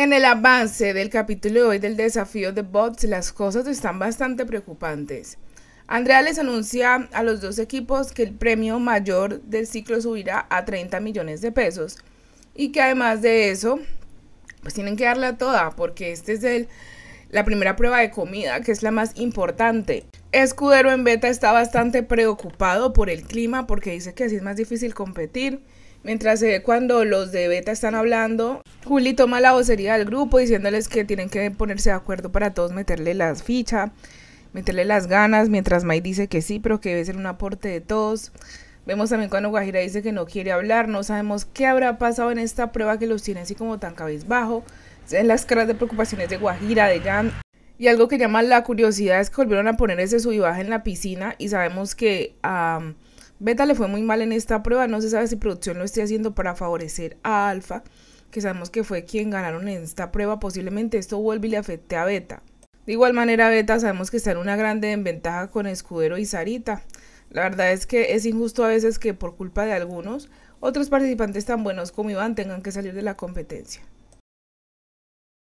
En el avance del capítulo de hoy del desafío de bots, las cosas están bastante preocupantes. Andrea les anuncia a los dos equipos que el premio mayor del ciclo subirá a 30 millones de pesos y que además de eso, pues tienen que darla toda porque este es el, la primera prueba de comida que es la más importante. Escudero en beta está bastante preocupado por el clima porque dice que así es más difícil competir. Mientras se cuando los de beta están hablando, Juli toma la vocería del grupo diciéndoles que tienen que ponerse de acuerdo para todos meterle las fichas meterle las ganas, mientras May dice que sí, pero que debe ser un aporte de todos. Vemos también cuando Guajira dice que no quiere hablar, no sabemos qué habrá pasado en esta prueba que los tiene así como tan cabizbajo. En las caras de preocupaciones de Guajira, de Jan. Y algo que llama la curiosidad es que volvieron a poner ese sub en la piscina y sabemos que a Beta le fue muy mal en esta prueba. No se sabe si producción lo esté haciendo para favorecer a Alfa, que sabemos que fue quien ganaron en esta prueba. Posiblemente esto vuelve y le afecte a Beta. De igual manera, Beta sabemos que está en una grande desventaja con Escudero y Sarita. La verdad es que es injusto a veces que por culpa de algunos, otros participantes tan buenos como Iván tengan que salir de la competencia.